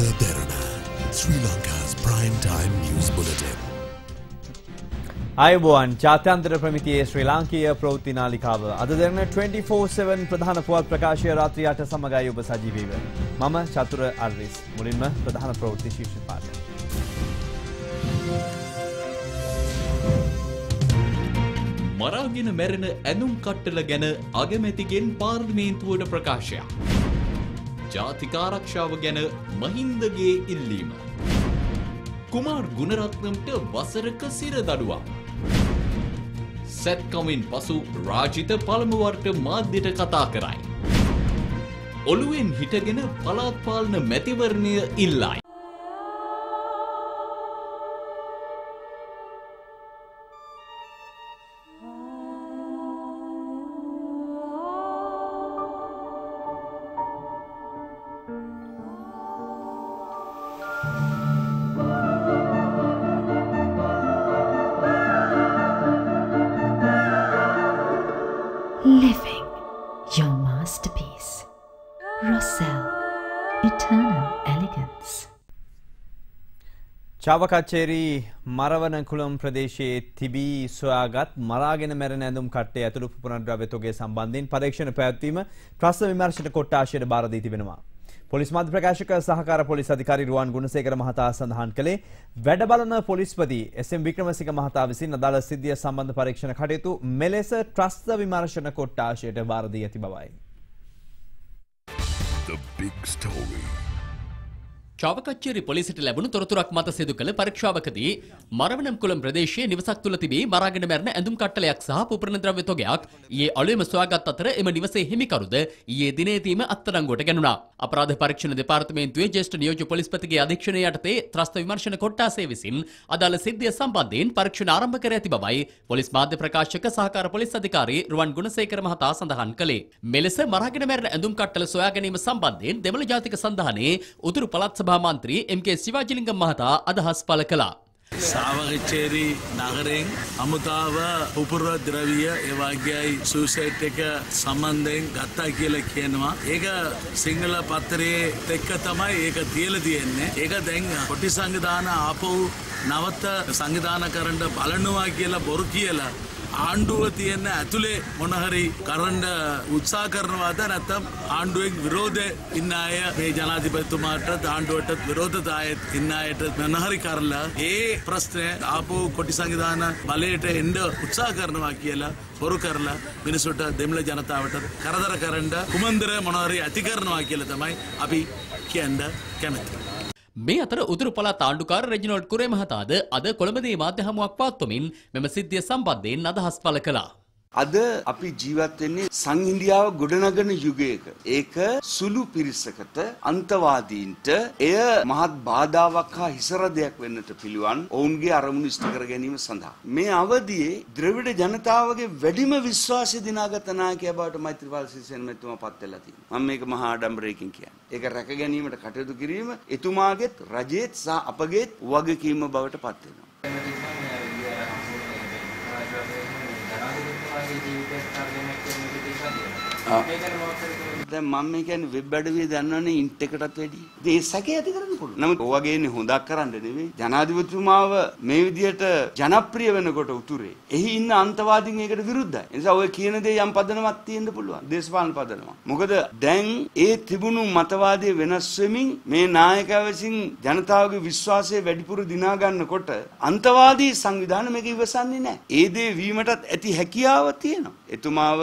අද Derana Sri Lanka's prime time news bulletin. අයිබෝන් ජාත්‍යන්තර ප්‍රමිතියේ ශ්‍රී ලාංකීය ප්‍රවෘත්ති නාලිකාව අද දෙරන 24/7 ප්‍රධාන පුවත් ප්‍රකාශය රාත්‍රියට සමගයි ඔබ සජීවීව. මම චතුර අර්රිස් මුලින්ම ප්‍රධාන ප්‍රවෘත්ති ශීර්ෂ පාඨ. මරාගෙන මැරෙන ඇඳුම් කට්ටල ගැන අගමැතිගෙන් පාර්ලිමේන්තුවට ප්‍රකාශයක්. ජාතිකාරක්ෂාව ගැන මහින්දගේ ඉල්ලීම. කුමාර් ගුණරත්නම්ට වසරක සිරදඩුවක්. සැත්කමින් පසු රාජිත පළමුවර්ට මාධ්‍යට කතා කරයි. ඔළුවෙන් හිටගෙන පලාත්පාලන මැතිවරණය ඉල්ලයි. චාවකච්චේරී මරවන කුළම් ප්‍රදේශයේ තිබී සොයාගත් මරාගෙන මැරෙන ඇඳුම් කට්ටේ ඇතුළු පුනර්ද්‍රව්‍යතෝගේ සම්බන්ධයෙන් පරීක්ෂණ පැවැත්වීම ත්‍රස්ත විමර්ශන කොට්ටාශයට බාර දී තිබෙනවා. පොලිස් මාධ්‍ය ප්‍රකාශක සහකාර පොලිස් අධිකාරී රුවන් ගුණසේකර මහතා සඳහන් කළේ වැඩ බලන පොලිස්පති එස්.එම්. වික්‍රමසිංහ මහතා විසින් අදාළ සිද්ධිය සම්බන්ධ පරීක්ෂණ කටයුතු මෙලෙස ත්‍රස්ත විමර්ශන කොට්ටාශයට බාර දී ඇති බවයි. The big story. චාවකච්චේරි පොලිසිට ලැබුණු තොරතුරක් මත සිදු කළ පරීක්ෂාවකදී මරවනම් කුළම් ප්‍රදේශයේ නිවසක් තුළ තිබී මරාගෙන මැරෙන ඇඳුම් කට්ටලයක් සහ පුපුරණ ද්‍රව්‍ය තොගයක් ඊයේ අලුයම සොයාගත් අතර එම නිවසේ හිමිකරුද ඊයේ දිනේදීම අත්අඩංගුවට ගැනුණා. අපරාධ පරීක්ෂණ දෙපාර්තමේන්තුවේ ජ්‍යෙෂ්ඨ නියෝජ්‍ය පොලිස්පතිගේ අධීක්ෂණය යටතේ ත්‍රස්ත විමර්ශන කොට්ටාසය විසින් අදාළ සිද්ධිය සම්බන්ධයෙන් පරීක්ෂණ ආරම්භ කර ඇති බවයි පොලිස් මාධ්‍ය ප්‍රකාශක සහකාර පොලිස් අධිකාරී රුවන් ගුණසේකර මහතා සඳහන් කළේ. මෙලෙස මරාගෙන මැරෙන ඇඳුම් කට්ටල සොයා ගැනීම සම්බන්ධයෙන් දෙමළ ජාතික සන්ධානයේ උතුරු පළාත් සභා මන්ත්‍රී එම්.කේ. සිවාජිලිංගම් මහතා අදහස් පළ කළා. සාවකච්චේරි නගරෙන් අමුතාව උපුර ද්‍රවිය ඒවාගේයි සූසයිට් එක සම්බන්ධයෙන් ගත්තා කියලා කියනවා. ඒක සිංහල පත්තරයේ එක්ක තමයි ඒක තියල තියෙන්නේ. ඒක දැන් කොටි සංවිධාන ආපහු නවත්ත සංවිධාන කරන්න බලනවා කියලා බොරු කියලා ආණ්ඩුව තියෙන ඇතුළේ මොනහරි කරන්ඩ උත්සා කරනවාද නැත්තම් ආණ්ඩුවෙන් විරෝධ ඉන්න අය මේ ජනාධිපතිතුමාට ආණ්ඩුවට විරෝධතායත් ඉන්න අයට මොනහරි කරලා ඒ ප්‍රශ්නය ආපෝ කොටි සංවිධාන බලයට එන්ඩ උත්සා කරනවා කියලා බොරු කරලා මිනිසුට දෙමළ ජනතාවට කරදර කරන්න කුමන්දර මොනහරි ඇති කරනවා කියල තමයි අපි කියන්ඩ කැමති. මේ අතර උතුරු පළාත් ආණ්ඩුකාර රෙජිනෝල්ඩ් කුරේ මහතාද අද කොළඹදී මාධ්‍ය හමුවක් පවත්වමින් මෙම සිද්ධිය සම්බන්ධයෙන් අදහස් පළ කළා. අද අපි ජීවත් වෙන්නේ සංහිඳියාව ගොඩනගන යුගයක. ඒක සුළු පිරිසකට අන්තවාදීන්ට එය මහත් බාධාවක් හා හිසරදයක් වෙන්නට පිළිවන් ඔවුන්ගේ අරමුණු ඉෂ්ට කර ගැනීම සඳහා. මේ අවදියේ ද්‍රවිඩ ජනතාවගේ වැඩිම විශ්වාසය දිනාගත නායකයා බවට මෛත්‍රීපාල සිරිසේන මැතිතුමා පත් වෙලා තියෙනවා. මම මේක මහා ආඩම්බරයකින් කියන්නේ. ඒක රැක ගැනීමට කටයුතු කිරීම එතුමාගේත් රජයේත් සහ අපගේත් වගකීම බවට පත් වෙනවා. negatividad, también. දැන් මම මේ කියන්නේ වෙබ් අඩවිය දන්නවනේ ඉන්ට් එකටත් වැඩි. ඒ සැකේ ඇති කරන්න පුළුවන්. නමුත් ඔයගෙන්නේ හොඳක් කරන්න නෙවෙයි. ජනාධිපතිතුමාව මේ විදියට ජනප්‍රිය වෙනකොට උතුරේ. එහි ඉන්න අන්තවාදීන් ඒකට විරුද්ධයි. ඒ නිසා ඔය කියන දේ යම් පදනමක් තියෙන්න පුළුවන්. දේශපාලන පදනමක්. මොකද දැන් ඒ තිබුණු මතවාදයේ වෙනස් වෙමින් මේ නායකයා විසින් ජනතාවගේ විශ්වාසය වැඩිපුර දිනා ගන්නකොට අන්තවාදී සංවිධාන මේක ඉවසන්නේ නැහැ. ඒ දේ වීමටත් ඇති හැකියාව තියෙනවා. එතුමාව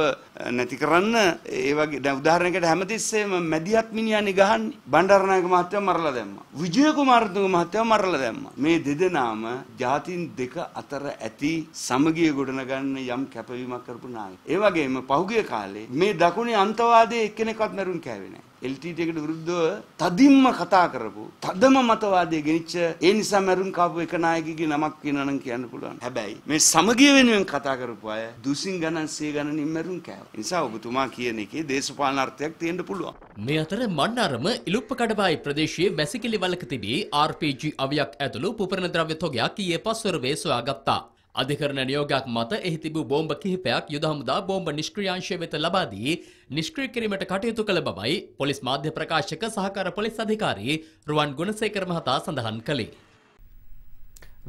නැති කරන්න ඒ වගේ දැන් උදාහරණයකට හැමතිස්සෙම මැදිහත් මිනිහානේ ගහන්නේ. බණ්ඩාරනායක මහත්තයා මරලා දැම්මා. විජය කුමාරතුංග මහත්තයා මරලා දැම්මා. මේ දෙදෙනාම ජාතීන් දෙක අතර ඇති සමගිය ගොඩනගන්න යම් කැපවීමක් කරපු නායක. ඒ වගේම පහුගිය කාලේ මේ දකුණේ අන්තවාදයේ එක්කෙනෙක්වත් මරුන් කෑවේ නැහැ. LTT එකට විරුද්ධව තදින්ම කතා කරපු තදම මතවාදය ගෙනිච්ච ඒ නිසා මැරුන් කාපු එක නායකගේ නමක් කියනනම් කියන්න පුළුවන්. හැබැයි මේ සමගිය වෙනුවෙන් කතා කරපු අය දුසින් ගණන් සිය ගණනින් මැරුන් කෑවා. ඒ නිසා ඔබතුමා කියන එකේ දේශපාලන අර්ථයක් තියෙන්න පුළුවන්. මේ අතර මන්නාරම ඉලුප්ප කඩබායි ප්‍රදේශයේ වැසිකිලි වලක තිබී RPG අවියක් ඇතුළු පුපරණ ද්‍රව්‍ය තොගයක් ඊයේ පස්වර වේ සොයාගත්තා. අධිකරණ නියෝගයක් මත එහි තිබූ බෝම්බ කිහිපයක් යුද හමුදා බෝම්බ නිෂ්ක්‍රියාංශය වෙත ලබා දී නිෂ්ක්‍රිය කිරීමට කටයුතු කළ බවයි පොලිස් මාධ්‍ය ප්‍රකාශක සහකාර පොලිස් අධිකාරී රුවන් ගුණසේකර මහතා සඳහන් කළේ.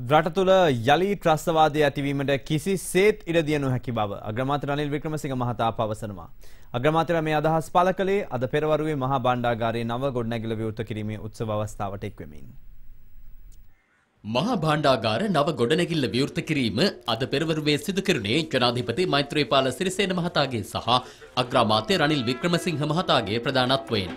රට තුළ යළි ත්‍රස්තවාදය ඇතිවීමට කිසි සේත් ඉඩදිය නොහැකි බව අග්‍රමාත රනිල් වික්‍රමසිංහ මහතා පවසනවා. අග්‍රමාතර මේ අදහස් පල කළේ අද පෙරවරුවේ මහා බණ්ඩාගාරයේ නව ගොඩනැගිල විවෘත කිරීමේ උත්සව අවස්ථාවට එක්වෙමින්. මහා භාණ්ඩාගාර නව ගොඩනැගිල්ල විවෘත කිරීම අද පෙරවරුවේ සිදු කෙරුණේ ජනාධිපති මෛත්‍රීපාල සිරිසේන මහතාගේ සහ අග්‍රාමාත්‍ය රනිල් වික්‍රමසිංහ මහතාගේ ප්‍රධානත්වයෙන්.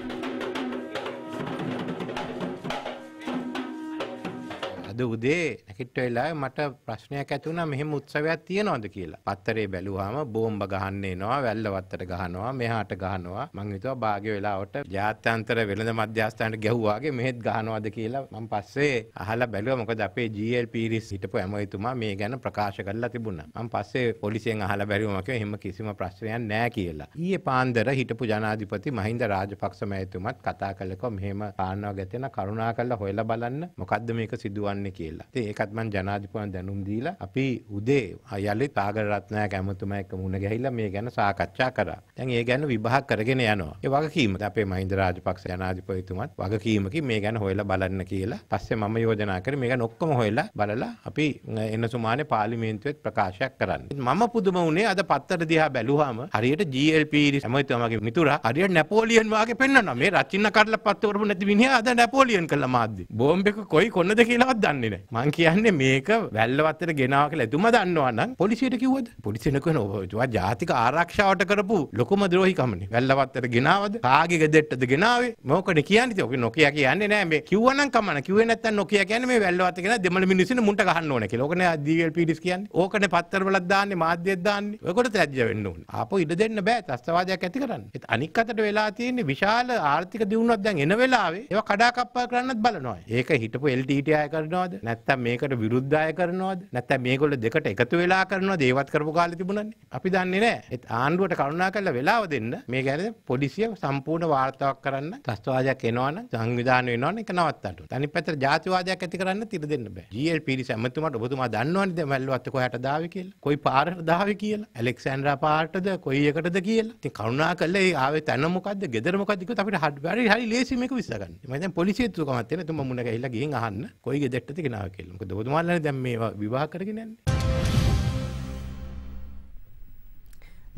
අද උදේ නැකිට වෙලා මට ප්‍රශ්නයක් ඇතුුණ මෙහෙම උත්සවයක් තියෙනවද කියලා. පත්තරේ බැලුවාම බෝම්බ ගහන්න එනවා වැල්ලවත්තට ගහනවා මෙහාට ගහනවා. මංහිතුව භාග වෙලාවට ජාත්‍යන්තර වෙළඳ මධ්‍යස්ථානට ගැහ්වාගේ මෙහෙත් ගහනවාද කියලා මං පස්සේ අහල බැලුව. මොකද අපේ ජල් පිරිස් හිටපු ඇමතුමා මේ ගැන ප්‍රකාශ කරලා තිබුණ. මං පස්සේ පොලිසියෙන් අහල බැරිවමක හෙම කිසිම ප්‍රශ්නයක් නෑ කියලා. ඒ පාන්දර හිටපු ජනාධිපති මහින්ද රාජපක්ෂ මඇතුමත් කතා කලක මෙහෙම පාන්නවා ගැතෙන කරුණා කල්ල හොයල බලන්න. මොකක්ද මේක සිදුවන්න කියලා ඒකත් මන් ජනාධිපුවන් දැනුම් දීලා අපි උදේ අයලි තාගර රත්නයක් ඇමතුම එක මුණ ගැහිලා මේ ගැන සාකච්ඡා කරා. දැන් ඒ ගැන විභාග කරගෙන යනවා. ඒ වගකීම අපේ මහින්ද රාජපක්ෂ ජනාධිපතිතුමත් වගකීමකින් මේ ගැන හොයලා බලන්න කියලා. පස්සේ මම යෝජනා කරේ මේ ගැන ඔක්කොම හොයලා බලලා අපි එන්න සුමානේ පාර්ලිමේන්තුවෙත් ප්‍රකාශයක් කරන්න. මම පුදුම වුණේ අද පත්තර දිහා බැලුවාම හරියට GLP ඇමතුමාගේ මිතුරා හරියට නැපෝලියන් වාගේ පෙන්වනවා. මේ රචින්න කඩලා පත්ත කරපු නැති මිනිහා අද නැපෝලියන් කළා මාධ්‍ය. බෝම්බ එක කොයි කොන්නද කියලාවත් දන්නේ නැහැ. මං කියන්නේ මේක වැල්ලවත්තට ගෙනාව කියලා එතුම දන්නවා නම් පොලිසියට කිව්වද? පොලිසියට කියන ඔබ ජාතික ආරක්ෂාවට කරපු ලොකුම ද්‍රෝහිකමනේ. වැල්ලවත්තට ගෙනාවද? කාගේ ගෙදෙට්ටද ගෙනාවේ? මොකද කියන්නේ? ඔක නොකිය කියන්නේ නෑ මේ කිව්වනම් කමන. කිව්වේ නැත්තම් නොකිය කියන්නේ මේ වැල්ලවත්ත ගෙන දෙමළ මිනිස්සුන් මුන්ට ගහන්න ඕනේ කියලා. ඕකනේ DLPDs කියන්නේ. ඕකනේ පත්තර වලත් දාන්නේ මාධ්‍යයක් දාන්නේ. ඔයකොට තැජ්ජ වෙන්න ඕනේ. ආපහු ඉඩ දෙන්න බෑ ත්‍ස්තවාදයක් ඇති කරන්න. ඒත් අනික් අතට වෙලා තියෙන්නේ විශාල ආර්ථික දියුණුවක් දැන් එන වෙලාවේ ඒවා කඩාකප්පල් කරන්නත් බලනවා. ඒක හිටපු LTT අය කරනවද? නැත්තම් මේකට විරුද්ධය කරනවද? නැත්නම් මේගොල්ලෝ දෙකට එකතු වෙලා කරනවද? ඒවත් කරපු කාලේ තිබුණනේ අපි දන්නේ නැහැ. ඒත් ආණ්ඩුවට කරුණා කරලා වෙලාව දෙන්න. මේ ගැන පොලිසිය සම්පූර්ණ වාර්තාවක් කරන්න. ත්‍ස්තවාදයක් එනවනම් සංවිධානය වෙනවනම් ඒක නවත්තන්න. අනිත් පැත්තට ජාතිවාදයක් ඇති කරන්න තිර දෙන්න බෑ. GLPD සැමතුමාට ඔබතුමා දන්නවනේ දැන් මැල්ලුවත් කොහට දාවේ කියලා. කොයි පාරට දාවේ කියලා. ඇලෙක්සැන්ඩ්‍රා පාරටද කොයි එකටද කියලා. ඉතින් කරුණා කරලා ඒ ආවේ තැන මොකද්ද? ගෙදර මොකද්ද? කිව්වොත් අපිට හරි හරි ලේසි මේක විශ්සගන්න. මම දැන් පොලිසියට තුකමත් තියෙන තුම මුණ ගහිලා ගිහින් අහන්න. කොයි ගෙදරටද ගෙනාව කියලා මොකද ඔබතුමාලානේ දැන් මේවා විවාහ කරගෙන යන්නේ.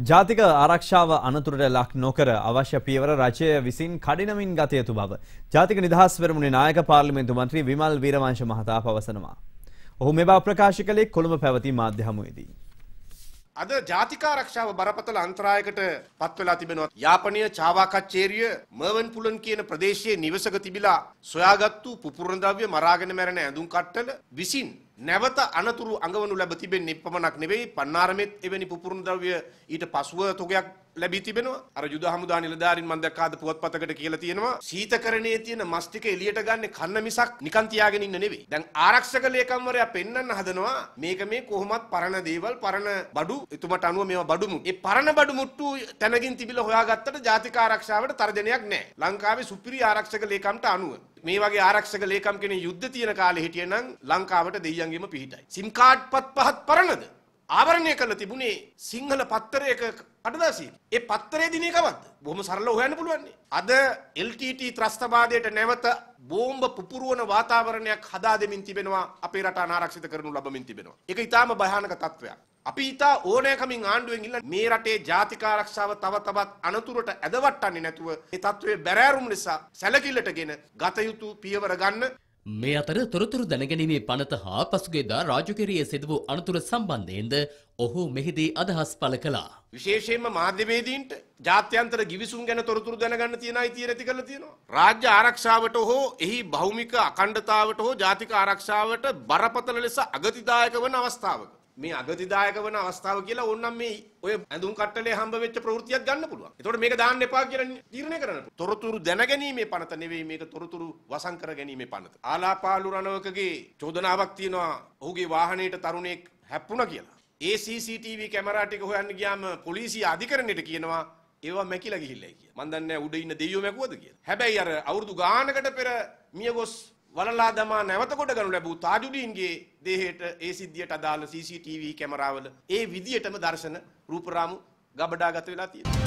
ජාතික ආරක්ෂාව අනතුරට ලක් නොකර අවශ්‍ය පියවර රජය විසින් කඩිනමින් ගත යුතු බව ජාතික නිදහස් වෙරමුණේ නායක පාර්ලිමේන්තු මන්ත්‍රී විමල් වීරවංශ මහතා පවසනවා. ඔහු මෙබව ප්‍රකාශ කළේ කොළඹ පැවති මාධ්‍ය හමුවේදී. අද ජාතිකාරක්ෂාව බරපතල අන්තරායකට පත්වෙලා තිබෙනවා. යාපනය චාවා කච්චේරිය මර්වන් පුලන් කියන ප්‍රදේශයේ නිවසක තිබිලා සොයාගත්තු පුපුරණ ද්‍රව්‍ය මරාගෙන මැරෙන ඇඳුම් කට්ටල විසින් නැවත අනතුරු අඟවනු ලැබ තිබෙන්නේ පමණක් නෙවෙයි පන්නාරමෙත් එවැනි පුපුරණ ද්‍රව්‍ය ඊට පසුව තොගයක් ලැබී තිබෙනවා. අර යුද හමුදා නිලධාරීන් මම දැක්කාද පුවත්පතකට කියලා තියෙනවා. සීතකරණයේ තියෙන මස් ටික එළියට ගන්න කන්න මිසක් නිකන් තියාගෙන ඉන්න නෙවෙයි. දැන් ආරක්ෂක ලේකම්වරයා පෙන්වන්න හදනවා මේක මේ කොහොමත් පරණ දේවල් පරණ බඩු එතුමට අනුව මේවා බඩු මුට්ටු. ඒ පරණ බඩු මුට්ටු තැනකින් තිබිලා හොයාගත්තට ජාතික ආරක්ෂාවට තර්ජනයක් නැහැ. ලංකාවේ සුපිරි ආරක්ෂක ලේකම්ට අනුව. මේ වගේ ආරක්ෂක ලේකම් කෙනෙක් යුද්ධ තියෙන කාලේ හිටියනම් ලංකාවට දෙයියන්ගෙම පිහිටයි. සිම් කාඩ් පත් පහත් පරණද? ආවරණය කළ තිබුණේ සිංහල පත්තරයක කඩදාසිය. ඒ පත්තරේ දිනේ කවද්ද? බොහොම සරලව හොයන්න පුළුවන්. අද LTT ත්‍රස්තවාදයට නැවත බෝම්බ පුපුරවන වාතාවරණයක් හදා දෙමින් තිබෙනවා අපේ රට අනාරක්ෂිත කරනු ලබමින් තිබෙනවා. ඒක ඊටාම භයානක තත්ත්වයක්. අපි ඊටා ඕනෑකමින් ආණ්ඩුවෙන් ඉල්ල මේ රටේ ජාතික ආරක්ෂාව තව තවත් අනතුරට ඇදවට්ටන්නේ නැතුව මේ තත්ත්වයේ බැරෑරුම් නිසා සැලකිල්ලටගෙන ගත යුතු පියවර ගන්න මේ අතර තොරතුරු දැනගැනීමේ පනත හා පසුගේදා රාජකරිය සිදු වූ අනතුර සම්බන්ධයෙන්ද ඔහු මෙහිදී අදහස් පළ කළා. විශේෂයෙන්ම මාධ්‍යවේදීන්ට ජාත්‍යන්තර ගිවිසුම් ගැන තොරතුරු දැනගන්න තියෙන අයිතිය නැති කරලා තියෙනවා. රාජ්‍ය ආරක්ෂාවට හෝ එහි භෞමික අඛණ්ඩතාවට හෝ ජාතික ආරක්ෂාවට බරපතල ලෙස අගතිදායක වන අවස්ථාවක මේ අගතිදායක වන අවස්ථාව කියලා ඕනනම් මේ ඔය ඇඳුම් කට්ටලේ හම්බ වෙච්ච ප්‍රවෘත්තියක් ගන්න පුළුවන්. ඒතකොට මේක දාන්න එපා කියලා තීරණය කරන්න. තොරතුරු දැනගැනීමේ පනත නෙවෙයි මේක තොරතුරු වසන් කර ගැනීමේ පනත. ආලාපාලු රණවකගේ චෝදනාවක් තියෙනවා ඔහුගේ වාහනේට තරුණයෙක් හැප්පුණා කියලා. ඒ CCTV කැමරා ටික හොයන්න ගියාම පොලිසිය අධිකරණයට කියනවා ඒවා මැකිලා ගිහිල්ලයි කියලා. මන් දන්නේ උඩ ඉන්න දෙයියෝ මැකුවද කියලා. හැබැයි අර අවුරුදු ගානකට පෙර මියගොස් වලලා දමා නැවත කොට ගනු ලැබූ තාජුඩීන්ගේ දේහයට ඒ සිද්ධියට අදාළ CCTV කැමරාවල ඒ විදියටම දර්ශන රූපරාමු ගබඩාගත වෙලා තියෙනවා.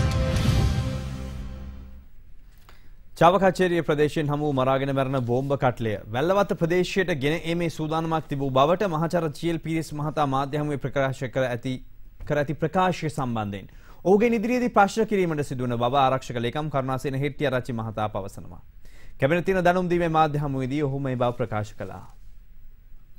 චාවකච්චේරිය ප්‍රදේශයෙන් හමු මරාගෙන මැරණ බෝම්බ කටලය වැල්ලවත්ත ප්‍රදේශයට ගෙන ඒමේ සූදානමක් තිබූ බවට මහචර චියල් පිරිස් මහතා මාධ්‍ය හමුවේ ප්‍රකාශ කර ඇති කර ඇති ප්‍රකාශය සම්බන්ධයෙන්. ඔහුගේ ඉදිරියේදී ප්‍රශ්න කිරීමට සිදුවන බව ආරක්ෂක ලේකම් කරුණාසේන හෙට්ටිආරච්චි මහතා පවසනවා. කැබිනතින දැනුම් දීමේ මාධ්‍ය හමුවේදී ඔහු මේ බව ප්‍රකාශ කළා.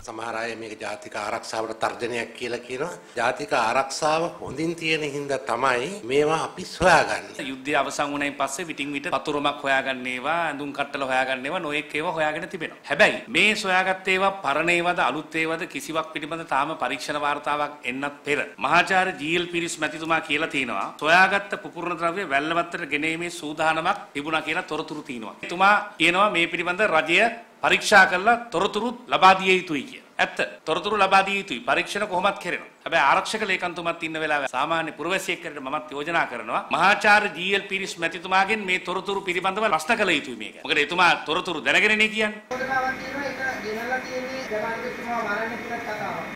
සමහර අය මේක ජාතික ආරක්ෂාවට තර්ජනයක් කියලා කියනවා. ජාතික ආරක්ෂාව හොඳින් තියෙන හින්දා තමයි මේවා අපි සොයාගන්නේ. යුද්ධය අවසන් වුණයින් පස්සේ විටින් විට වතුරමක් හොයාගන්න ඒවා, ඇඳුම් කට්ටල හොයාගන්න ඒවා නොඑක් ඒවා හොයාගෙන තිබෙනවා. හැබැයි මේ සොයාගත් ඒවා පරණ ඒවාද අලුත් ඒවාද කිසිවක් පිළිබඳ තාම පරීක්ෂණ වාර්තාවක් එන්නත් පෙර මහාචාර්ය ජී.එල්. පිරිස් මැතිතුමා කියලා තියෙනවා. සොයාගත්ත පුපුරන ද්‍රව්‍ය වැල්ලවත්තට ගෙනීමේ සූදානමක් තිබුණා කියලා තොරතුරු තියෙනවා. එතුමා කියනවා මේ පිළිබඳ රජය පරීක්ෂා කරලා තොරතුරු ලබා දිය යුතුයි කිය. ඇත්ත තොරතුරු ලබා දිය යුතුයි. පරීක්ෂණ කොහොමත් කරනවා. හැබැයි ආරක්ෂක ලේකම්තුමත් ඉන්න වෙලාවේ සාමාන්‍ය පුරවැසියෙක් කරට මමත් යෝජනා කරනවා මහාචාර්ය ජී.එල්. පීරිස් මැතිතුමාගෙන් මේ තොරතුරු පිළිබඳව ප්‍රශ්න කළ යුතුයි මේක. මොකද එතුමා තොරතුරු දැනගෙනනේ කියන්නේ.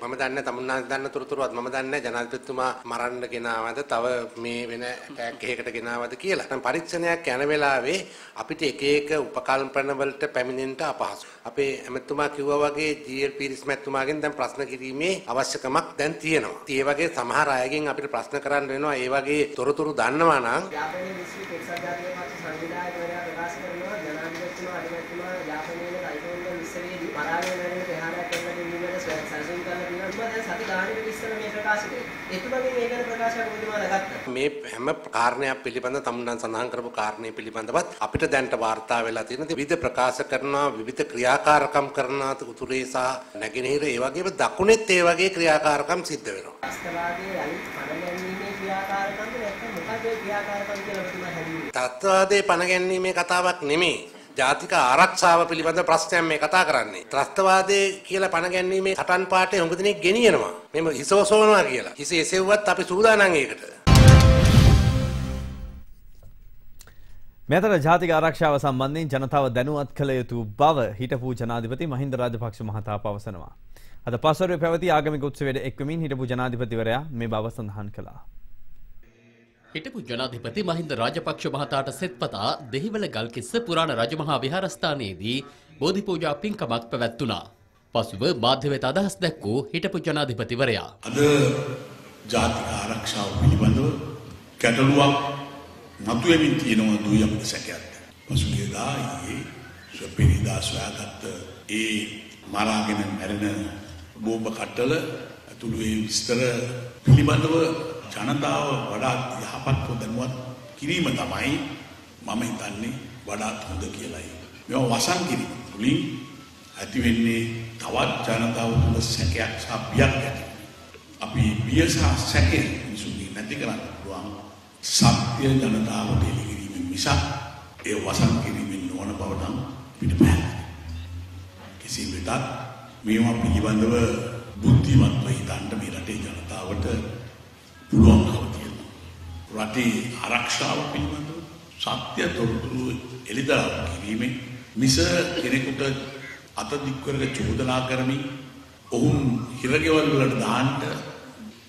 මම දන්නේ තමුන්නාන්සේ දන්න තොරතුරුවත් මම දන්නේ ජනාධිපතිතුමා මරන්න ගෙනාවද තව මේ වෙන ටැග් එකකට ගෙනාවද කියලා. දැන් පරීක්ෂණයක් යන වෙලාවේ අපිට එක එක උපකල්පන වලට පැමිණෙන්න අපහසු. අපේ ඇමතුමා කිව්වා වගේ ජී.එල්. පීරිස් මැතිතුමාගෙන් දැන් ප්‍රශ්න කිරීමේ අවශ්‍යකමක් දැන් තියෙනවා. ඒ වගේ සමහර අයගෙන් අපිට ප්‍රශ්න කරන්න වෙනවා. ඒ වගේ තොරතුරු දන්නවා නම් යාපනයේ විශ්ව එක්සත් ජාතීන් පක්ෂ සංවිධායකවරයා ප්‍රකාශ කරනවා ජනාධිපතිතුමා අධිපතිතුමා යාපනයේ කයිකෝන්ගේ විශ්වයේදී පරාජය වෙන ප්‍රහාරයක් කරලා දෙන්නට සැලසුම් කරලා තියෙනවා. දැන් සති ගානකට ඉස්සර මේ ප්‍රකාශ කරේ. එතුමාගේ මේ ගැන ප්‍රකාශයක් ඔබතුමාලා ගත්තා. මේ හැම කාරණයක් පිළිබඳ තමුන්නම් සඳහන් කරපු කාරණේ පිළිබඳවත් අපිට දැනට වාර්තා වෙලා තියෙන විවිධ ප්‍රකාශ කරනවා විවිධ ක්‍රියාකාරකම් කරනවා උතුරේ සහ නැගෙනහිර ඒ වගේම දකුණෙත් ඒ වගේ ක්‍රියාකාරකම් සිද්ධ වෙනවා. ත්‍ස්තවාදයේ අනිත් පණගැන්වීමේ ක්‍රියාකාරකම්ද නැත්නම් මොකද ඒ ක්‍රියාකාරකම් කියලා ඔබතුමා හැදුවේ? තත්ත්වවාදයේ පණගැන්වීමේ කතාවක් නෙමෙයි. ජාතික ආරක්ෂාව පිළිබඳ ප්‍රශ්නයක් මේ කතා කරන්නේ. ත්‍රස්තවාදයේ කියලා පණ ගැන්වීමේ සටන් පාඨය හොඟ දෙනෙක් ගෙනියනවා. මෙම හිසෝසෝනවා කියලා. හිස එසෙව්වත් අපි සූදානම් ඒකට. මෙතර ජාතික ආරක්ෂාව සම්බන්ධයෙන් ජනතාව දැනුවත් කළ යුතු බව හිටපු ජනාධිපති මහින්ද රාජපක්ෂ මහතා පවසනවා. අද පස්වරුවේ පැවති ආගමික උත්සවයට එක්වමින් හිටපු ජනාධිපතිවරයා මේ බව සඳහන් කළා. හිටපු ජනාධිපති මහින්ද රාජපක්ෂ මහතාට සෙත්පතා දෙහිවල ගල්කිස්ස පුරාණ රජමහා විහාරස්ථානයේදී බෝධි පූජා පින්කමක් පැවැත්වුණා. පසුව මාධ්‍ය වෙත අදහස් දැක්වූ හිටපු ජනාධිපතිවරයා. අද ජාතික ආරක්ෂාව පිළිබඳව ගැටලුවක් මතුවෙමින් තියෙනවා දුයි අපිට සැකයක්. පසුගියදා ඊයේ සුපිරිදා සොයාගත්ත ඒ මරාගෙන මැරෙන බෝම්බ කට්ටල ඇතුළු ඒ විස්තර පිළිබඳව ජනතාව වඩාත් යහපත්ව දැනුවත් කිරීම තමයි මම හිතන්නේ වඩාත් හොඳ කියලායි. මේවා වසන් කිරීම තුළින් ඇති වෙන්නේ තවත් ජනතාව තුළ සැකයක් සහ බියක් ඇති. අපි බිය සහ සැකය මිනිසුන්ගේ නැති කරන්න පුළුවන් සත්‍ය ජනතාවට එළි කිරීමෙන් මිසක් ඒ වසන් කිරීමෙන් නොවන බව නම් පිට පැහැදිලි. කෙසේ වෙතත් මේවා පිළිබඳව බුද්ධිමත්ව හිතන්න මේ රටේ ජනතාවට පුළුවන්කම තියෙනවා. රටේ ආරක්ෂාව පිළිබඳව සත්‍ය තොරතුරු එළිදරව් කිරීමෙන් මිස කෙනෙකුට අත දික් කරගෙන චෝදනා කරමින් ඔවුන් හිරගෙවල් වලට දාන්න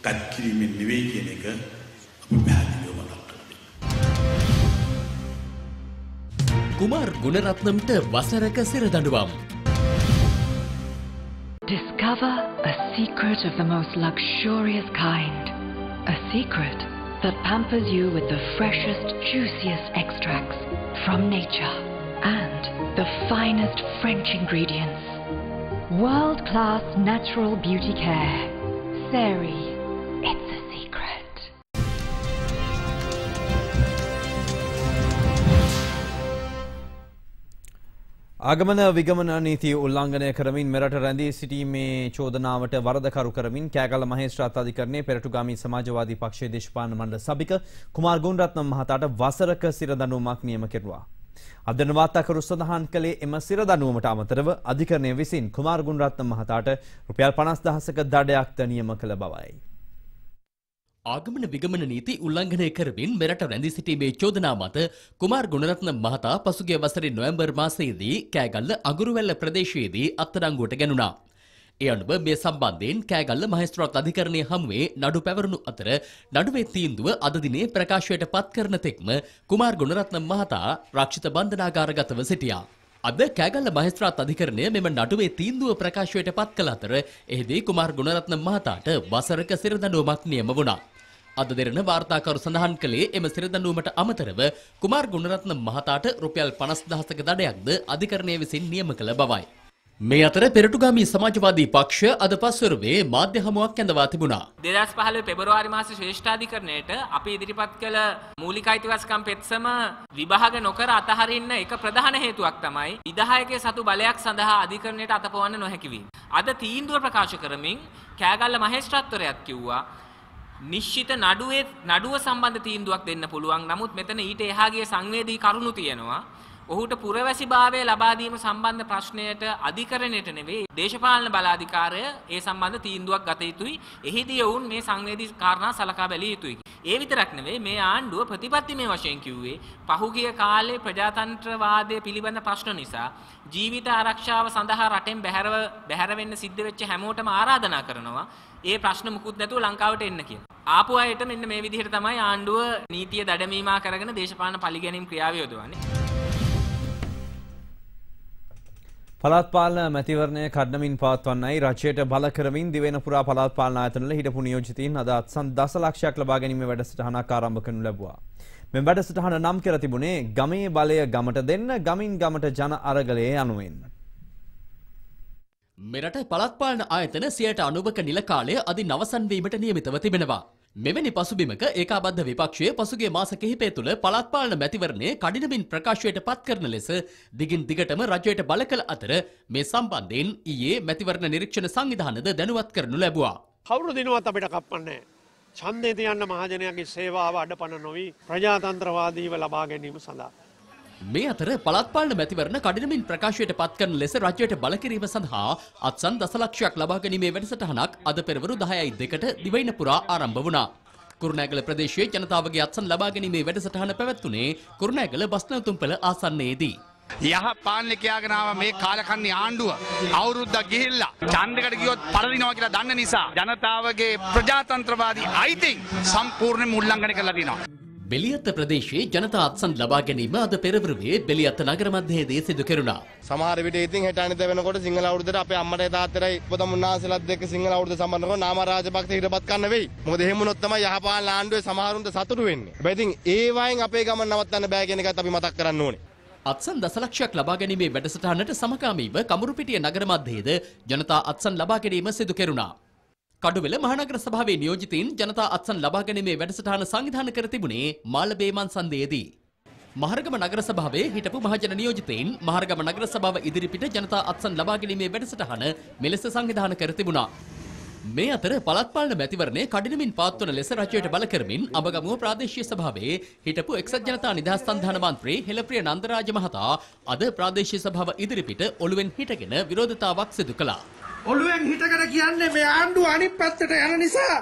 තත් කිරීමෙන් නෙවෙයි කියන එක අපි පැහැදිලිව Kumar ගුණරත්නම්ට වසරක සිරදඬුවම්. Discover a secret of the most luxurious kind. A secret that pampers you with the freshest, juiciest extracts from nature and the finest French ingredients. World class natural beauty care. Sari, it's a secret. ආගමන විගමන නීතිය උල්ලංඝනය කරමින් මෙරට රැඳී සිටීමේ චෝදනාවට වරදකරු කරමින් කෑගල මහේස්ත්‍රාත් අධිකරණයේ පෙරටුගාමී සමාජවාදී පක්ෂයේ දේශපාලන මණ්ඩල සභික කුමාර් ගුණරත්නම් මහතාට වසරක සිරදඬුවමක් නියම කෙරුවා. අදන වාර්තාකරු සඳහන් කළේ එම සිරදඬුවමට අමතරව අධිකරණය විසින් කුමාර් ගුණරත්නම් මහතාට රුපියල් 50000ක දඩයක්ද නියම කළ බවයි. ආගමන විගමන නීති උල්ලංඝනය කරමින් මෙරට රැඳී සිටීමේ චෝදනා මත කුමාර් ගුණරත්න මහතා පසුගිය වසරේ නොවැම්බර් මාසයේදී කෑගල්ල අගුරුවැල්ල ප්‍රදේශයේදී අත්අඩංගුවට ගැනුණා. ඒ අනුව මේ සම්බන්ධයෙන් කෑගල්ල මහේස්ත්‍රාත් අධිකරණය හමුවේ නඩු පැවරුණු අතර නඩුවේ තීන්දුව අද දිනේ ප්‍රකාශයට පත් කරන තෙක්ම කුමාර් ගුණරත්න මහතා රක්ෂිත බන්ධනාගාරගතව සිටියා. අද කෑගල්ල මහේස්ත්‍රාත් අධිකරණය මෙම නඩුවේ තීන්දුව ප්‍රකාශයට පත් කළ අතර එහිදී කුමාර් ගුණරත්න මහතාට වසරක සිරදඬුවමක් නියම වුණා. අද දෙරන වාර්තාකරු සඳහන් කළේ එම සිරදඬුවමට අමතරව කුමාර් ගුණරත්න මහතාට රුපියල් 50000ක දඩයක්ද අධිකරණය විසින් නියම කළ බවයි. මේ අතර පෙරටුගාමී සමාජවාදී පක්ෂ අද පස්වරුවේ මාධ්‍ය හමුවක් ඇඳවා තිබුණා. දෙදස් පහල පෙබරවාරි මාස ශ්‍රේෂ්ඨාධිකරණයට අපි ඉදිරිපත් කළ මූලික අයිතිවාසිකම් පෙත්සම විභාග නොකර අතහරින්න එක ප්‍රධාන හේතුවක් තමයි විධායකයේ සතු බලයක් සඳහා අධිකරණයට අතපවන්න නොහැකි වීම. අද තීන්දුව ප්‍රකාශ කරමින් කෑගල්ල මහේස්ත්‍රාත්වරයත් කිව්වා නිශ්චිත නඩුවේ නඩුව සම්බන්ධ තීන්දුවක් දෙන්න පුළුවන්. නමුත් මෙතන ඊට එහා ගිය සංවේදී කරුණු තියෙනවා. ඔහුට පුරවැසිභාවය ලබා දීම සම්බන්ධ ප්‍රශ්නයට අධිකරණයට නෙවෙයි දේශපාලන බලාධිකාරය ඒ සම්බන්ධ තීන්දුවක් ගත යුතුයි. එහිදී ඔවුන් මේ සංවේදී කාරණා සලකා බැලිය යුතුයි. ඒ විතරක් නෙවෙයි මේ ආණ්ඩුව ප්‍රතිපත්තිමය වශයෙන් කිව්වේ පහුගිය කාලේ ප්‍රජාතන්ත්‍රවාදය පිළිබඳ ප්‍රශ්න නිසා ජීවිත ආරක්ෂාව සඳහා රටෙන් බැහැරව බැහැර වෙන්න සිද්ධ වෙච්ච හැමෝටම ආරාධනා කරනවා. ඒ ප්‍රශ්න මුකුත් නැතුව ලංකාවට එන්න කියලා. ආපු අයට මෙන්න මේ විදිහට තමයි ආණ්ඩුව නීතිය දඩමීමා කරගෙන දේශපාලන පරිගැනීම් ක්‍රියාව යොදවන්නේ. පළාත් පාලන මැතිවරණය කඩනමින් පවත්වන්නයි රජයට බල කරමින් දිවෙන පුරා පළාත් පාලන ආයතනවල හිටපු නියෝජිතයින් අද අත්සන් දසලක්ෂයක් ලබා ගැනීමේ වැඩසටහනක් ආරම්භ කරනු ලැබුවා. මෙම වැඩසටහන නම් කර තිබුණේ ගමේ බලය ගමට දෙන්න ගමින් ගමට ජන අරගලය යනුවෙන්. මෙරට පළාත් පාලන ආයතන සියයට අනුවක නිල කාලය අදි නවසන් වීමට නියමිතව තිබෙනවා. මෙවැනි පසුබිමක ඒකාබද්ධ විපක්ෂය පසුගේ මාස කිහිපය තුළ පළාත් පාලන මැතිවරණය කඩිනමින් ප්‍රකාශයට පත් කරන ලෙස දිගින් දිගටම රජයට බල කළ අතර මේ සම්බන්ධයෙන් ඊයේ මැතිවරණ නිරීක්ෂණ සංවිධානද දැනුවත් කරනු ලැබුවා. කවුරු දිනුවත් අපිට කප්පන්නේ. ඡන්දේ තියන්න මහජනයාගේ සේවාව අඩපණ නොවි ප්‍රජාතන්ත්‍රවාදීව ලබා ගැනීම සඳහා. මේ අතර පළාත් පාලන මැතිවරණ කඩිනමින් ප්‍රකාශයට පත් කරන ලෙස රජයට බල කිරීම සඳහා අත්සන් දසලක්ෂයක් ලබා ගැනීමේ වැඩසටහනක් අද පෙරවරු 10යි දෙකට දිවයින පුරා ආරම්භ වුණා. කුරුණෑගල ප්‍රදේශයේ ජනතාවගේ අත්සන් ලබා ගැනීමේ වැඩසටහන පැවැත්වුණේ කුරුණෑගල බස්නැවතුම්පල ආසන්නයේදී. යහ පාලනකයාගෙනාව මේ කාලකන්නේ ආණ්ඩුව අවුරුද්දක් ගිහිල්ලා ඡන්දයකට ගියොත් පරදිනවා කියලා දන්න නිසා ජනතාවගේ ප්‍රජාතන්ත්‍රවාදී අයිතින් සම්පූර්ණයෙන්ම උල්ලංඝනය කරලා තිනවා. බෙලියත්ත ප්‍රදේශයේ ජනතා අත්සන් ලබා ගැනීම අද පෙරවරුවේ බෙලියත්ත නගර මැදයේදී සිදු කෙරුණා. සමහර විට ඉතින් හෙට අනිද්දා වෙනකොට සිංහල අවුරුද්දට අපේ අම්මට තාත්තටයි පොත මුන්නාසලත් එක්ක සිංහල අවුරුද්ද සම්බන්ධ කරන නාම රාජපක්ෂ හිටපත් කරන්න වෙයි. මොකද එහෙම වුණොත් තමයි යහපාලන ආණ්ඩුවේ සමහරුන්ට සතුටු වෙන්නේ. හැබැයි ඉතින් ඒ වයින් අපේ ගමන නවත්තන්න බෑ කියන එකත් අපි මතක් කරන්න ඕනේ. අත්සන් දසලක්ෂයක් ලබා ගැනීමේ වැඩසටහනට සමකාමීව කමුරුපිටිය නගර මැදයේද ජනතා අත්සන් ලබා ගැනීම සිදු කෙරුණා. කඩුවෙල මහනගර සභාවේ නියෝජිතයින් ජනතා අත්සන් ලබා ගැනීමේ වැඩසටහන සංවිධානය කර තිබුණේ මාලබේමන් සන්දේදී. මහරගම නගර සභාවේ හිටපු මහජන නියෝජිතයින් මහරගම නගර සභාව ඉදිරිපිට ජනතා අත්සන් ලබා ගැනීමේ වැඩසටහන මෙලෙස සංවිධානය කර තිබුණා. මේ අතර පළාත් පාලන මැතිවරණය කඩිනමින් පවත්වන ලෙස රජයට බල කරමින් අබගමුව ප්‍රාදේශීය සභාවේ හිටපු එක්සත් ජනතා නිදහස් සංධාන මන්ත්‍රී හෙළප්‍රිය නන්දරාජ මහතා අද ප්‍රාදේශීය සභාව ඉදිරිපිට ඔළුවෙන් හිටගෙන විරෝධතාවක් සිදු කළා. ඔළුවෙන් හිටගෙන කියන්නේ මේ ආණ්ඩුව අනිත් පැත්තට යන නිසා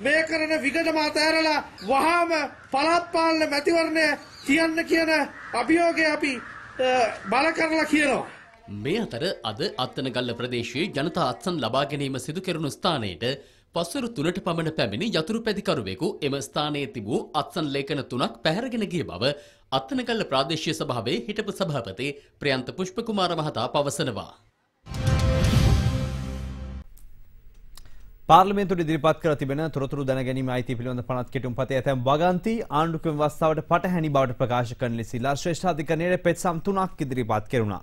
මේ කරන විගඩම අතෑරලා වහාම පළාත් පාලන මැතිවරණය කියන්න කියන අභියෝගය අපි බල කරලා කියනවා. මේ අතර අද අත්තනගල්ල ප්‍රදේශයේ ජනතා අත්සන් ලබා ගැනීම සිදු කෙරුණු ස්ථානයට පස්වරු තුනට පමණ පැමිණි යතුරු පැදිකරුවෙකු එම ස්ථානයේ තිබූ අත්සන් ලේඛන තුනක් පැහැරගෙන ගිය බව අත්තනගල්ල ප්‍රාදේශීය සභාවේ හිටපු සභාපති ප්‍රියන්ත පුෂ්පකුමාර මහතා පවසනවා. පාර්ලිමේන්තුවට ඉදිරිපත් කර තිබෙන තොරතුරු දැනගැනීම අයිතිය පිළිබඳ පනත් කෙටුම්පතේ ඇතැම් වගන්ති ආණ්ඩුක්‍රම ව්‍යවස්ථාවට පටහැනි බවට ප්‍රකාශ කරන ලෙසිලා ශ්‍රේෂ්ඨාධිකරණයේ පෙත්සම් තුනක් ඉදිරිපත් කෙරුණා.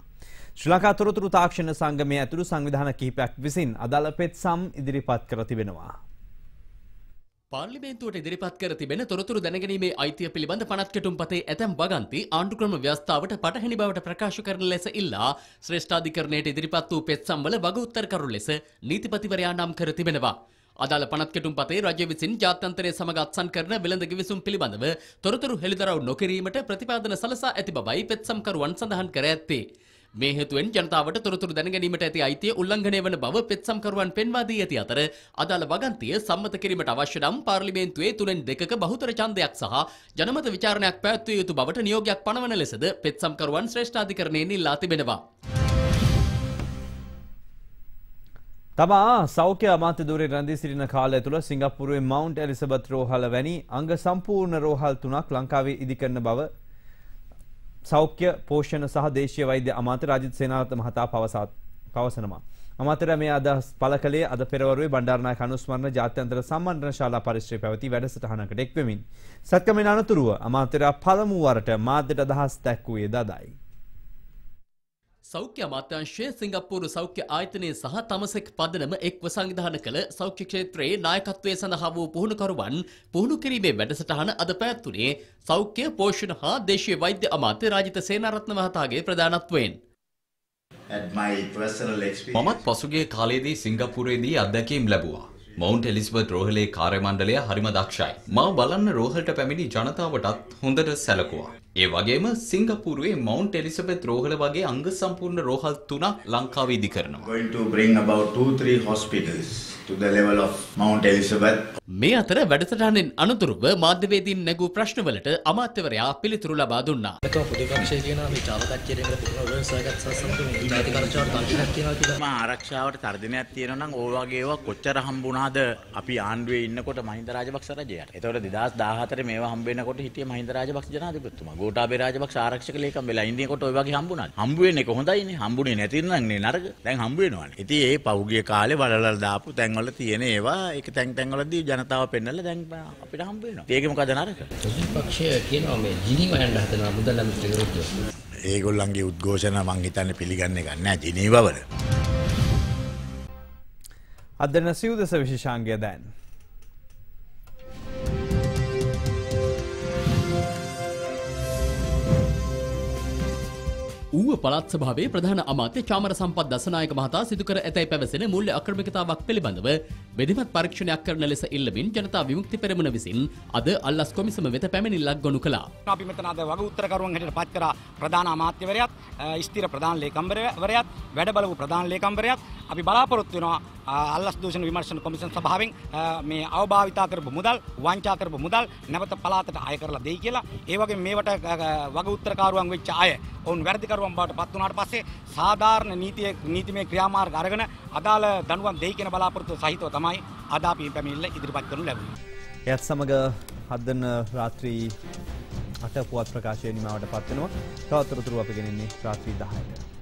ශ්‍රී ලංකා තොරතුරු තාක්ෂණ සංගමයේ ඇතුළු සංවිධාන කිහිපයක් විසින් අදාළ පෙත්සම් ඉදිරිපත් කර තිබෙනවා. පාර්ලිමේන්තුවට ඉදිරිපත් කර තිබෙන තොරතුරු දැනගැනීමේ අයිතිය පිළිබඳ පනත් කෙටුම්පතේ ඇතැම් වගන්ති ආණ්ඩුක්‍රම ව්‍යවස්ථාවට පටහැනි බවට ප්‍රකාශ කරන ලෙස ඉල්ලා ශ්‍රේෂ්ඨාධිකරණයට ඉදිරිපත් වූ පෙත්සම්වල වග උත්තරකරු ලෙස නීතිපතිවරයා නම් කර තිබෙනවා. අදාළ පනත් කෙටුම්පතේ රජය විසින් ජාත්‍යන්තරය සමග අත්සන් කරන වෙළඳ ගිවිසුම් පිළිබඳව තොරතුරු හෙළිදරව් නොකිරීමට ප්‍රතිපාදන සලසා ඇති බවයි පෙත්සම්කරුවන් සඳහන් කර ඇත්තේ. මේ හේතුවෙන් ජනතාවට තොරතුරු දැනගැනීමට ඇති අයිතිය උල්ලංඝනය වන බව පෙත්සම්කරුවන් පෙන්වා දී ඇති අතර අදාළ වගන්තිය සම්මත කිරීමට අවශ්‍ය නම් පාර්ලිමේන්තුවේ තුනෙන් දෙකක බහුතර ඡන්දයක් සහ ජනමත විචාරණයක් පැවැත්විය යුතු බවට නියෝගයක් පනවන ලෙසද පෙත්සම්කරුවන් ශ්‍රේෂ්ඨාධිකරණයෙන් ඉල්ලා තිබෙනවා. තමා සෞඛ්‍ය අමාත්‍ය දුරේ රැඳී සිටින කාලය තුළ සිංගප්පුරුවේ මවුන්ට් එලිසබත් රෝහල වැනි අංග සම්පූර්ණ රෝහල් තුනක් ලංකාවේ ඉදිකරන බව සෞඛ්‍ය පෝෂණ සහ දේශීය වෛද්‍ය අමාත්‍ය රාජිත් සේනාරත්න මහතා පවසනවා. අමාත්‍යර මේ අදහස් පළ කළේ අද පෙරවරුවේ බණ්ඩාරනායක අනුස්මරණ ජාත්‍යන්තර සම්මන්ත්‍රණ ශාලා පරිශ්‍රයේ පැවති වැඩසටහනකට එක්වෙමින් සත්කමින් අනතුරුව අමාත්‍යරයා පළමු වරට මාධ්‍යට අදහස් දැක්වුවේ දදයි. සෞඛ්‍ය අමාත්‍යංශය සිංගප්පූරු සෞඛ්‍ය ආයතනය සහ තමසෙක් පදනම එක්ව සංවිධාන කළ සෞඛ්‍ය ක්ෂේත්‍රයේ නායකත්වය සඳහා වූ පුහුණුකරුවන් පුහුණු කිරීමේ වැඩසටහන අද පැවැත්වුණේ සෞඛ්‍ය පෝෂණ හා දේශීය වෛද්‍ය අමාත්‍ය රාජිත සේනාරත්න මහතාගේ ප්‍රධානත්වයෙන්. මමත් පසුගිය කාලයේදී සිංගප්පූරුවේදී අත්දැකීම් ලැබුවා. මවුන්ට් එලිස්බර්ත් රෝහලේ කාර්ය මණ්ඩලය හරිම දක්ෂයි. මා බලන්න රෝහලට පැමිණි ජනතාවටත් හොඳට සැලකුවා. ඒ වගේම සිංගප්පූරුවේ මවුන්ට් එලිසබෙත් රෝහල වගේ අංග සම්පූර්ණ රෝහල් තුනක් ලංකාවේ ඉදි කරනවා. මේ අතර වැඩසටහනෙන් අනතුරුව මාධ්‍යවේදීන් නැගූ ප්‍රශ්නවලට අමාත්‍යවරයා පිළිතුරු ලබා දුන්නා. ආරක්ෂාවට තර්ජනයක් තියෙනවා කියලා. මා ආරක්ෂාවට තර්ජනයක් තියෙනවා නම් ඕ වගේ ඒවා කොච්චර හම්බුණාද අපි ආණ්ඩුවේ ඉන්නකොට මහින්ද රාජපක්ෂ රජයට. ඒතකොට 2014 මේවා හම්බ වෙනකොට හිටියේ මහින්ද රාජපක්ෂ ජනාධිපතිතුමා. ගෝඨාභය රාජපක්ෂ ආරක්ෂක ලේකම් වෙලා ඉන්දියකොට ඔය වගේ හම්බුණාද? හම්බ වෙන එක හොඳයිනේ. හම්බුනේ නැතිනම් නේ නරක. දැන් හම්බ වෙනවානේ. ඉතින් ඒ පහුගිය කාලේ වලලල් දාපු තැන්වල තියෙන ඒවා ඒක තැන් තැන්වලදී ජනතාව පෙන්නලා දැන් අපිට හම්බ වෙනවා. ඒක මොකද නරක? පක්ෂය කියනවා මේ ජිනීව යන්න හදනවා මුදල් අමාත්‍ය විරුද්ධව. ඒගොල්ලන්ගේ උද්ඝෝෂණ මං හිතන්නේ පිළිගන්නේ නැහැ ජිනීවවල. අදන සිව්දස විශේෂාංගය දැන්. ඌව පළාත් සභාවේ ප්‍රධාන අමාත්‍ය චාමර සම්පත් දසනායක මහතා සිදු කර ඇතැයි පැවසෙන මූල්‍ය අක්‍රමිකතාවක් පිළිබඳව බෙදිමත් පරීක්ෂණයක් කරන ලෙස ඉල්ලමින් ජනතා විමුක්ති පෙරමුණ විසින් අද අල්ලස් කොමිසම වෙත පැමිණිල්ලක් ගොනු කළා. අපි මෙතන අද වග උත්තරකරුවන් හැටියට පත් කරා ප්‍රධාන අමාත්‍යවරයාත් ස්ථිර ප්‍රධාන ලේකම්වරයාත් වැඩ බලපු ප්‍රධාන ලේකම්වරයාත් අපි බලාපොරොත්තු වෙනවා අල්ලස් දූෂණ විමර්ශන කොමිෂන් සභාවෙන් මේ අවභාවිතා කරපු මුදල් වංචා කරපු මුදල් නැවත පළාතට අය කරලා දෙයි කියලා ඒ වගේ මේවට වග උත්තරකාරුවන් වෙච්ච අය ඔවුන් වැරදිකරුවන් බවට පත් වුණාට පස්සේ සාධාරණ නීතිය නීතිමය ක්‍රියාමාර්ග අරගෙන අදාළ දඬුවම් දෙයි කියන බලාපොරොත්තු සහිතව තමයි අද අපි පැමිණිල්ල ඉදිරිපත් කරනු ලැබුණේ. එයත් සමග හදන රාත්‍රී අට පුවත් ප්‍රකාශය නිමාවට පත්වෙනවා. තවත් තොරතුරු අපි ගෙනෙන්නේ රාත්‍රී 10ට.